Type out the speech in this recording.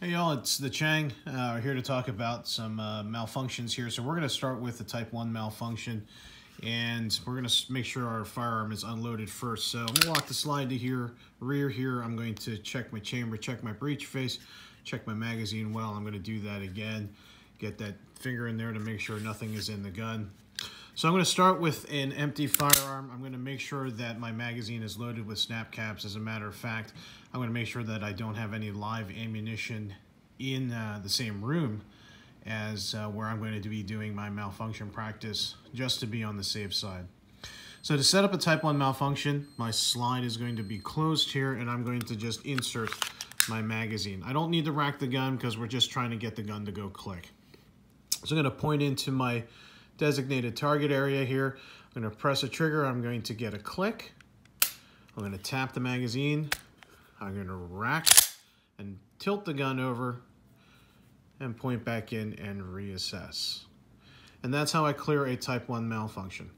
Hey y'all, it's the Chang. Uh, we're here to talk about some uh, malfunctions here. So we're going to start with the type 1 malfunction and we're going to make sure our firearm is unloaded first. So I'm going to lock the slide to here, rear here. I'm going to check my chamber, check my breech face, check my magazine well. I'm going to do that again. Get that finger in there to make sure nothing is in the gun. So I'm going to start with an empty firearm. I'm going to make sure that my magazine is loaded with snap caps. As a matter of fact, I'm going to make sure that I don't have any live ammunition in uh, the same room as uh, where I'm going to be doing my malfunction practice just to be on the safe side. So to set up a type 1 malfunction, my slide is going to be closed here and I'm going to just insert my magazine. I don't need to rack the gun because we're just trying to get the gun to go click. So I'm going to point into my designated target area here. I'm going to press a trigger. I'm going to get a click. I'm going to tap the magazine. I'm going to rack and tilt the gun over and point back in and reassess. And that's how I clear a type 1 malfunction.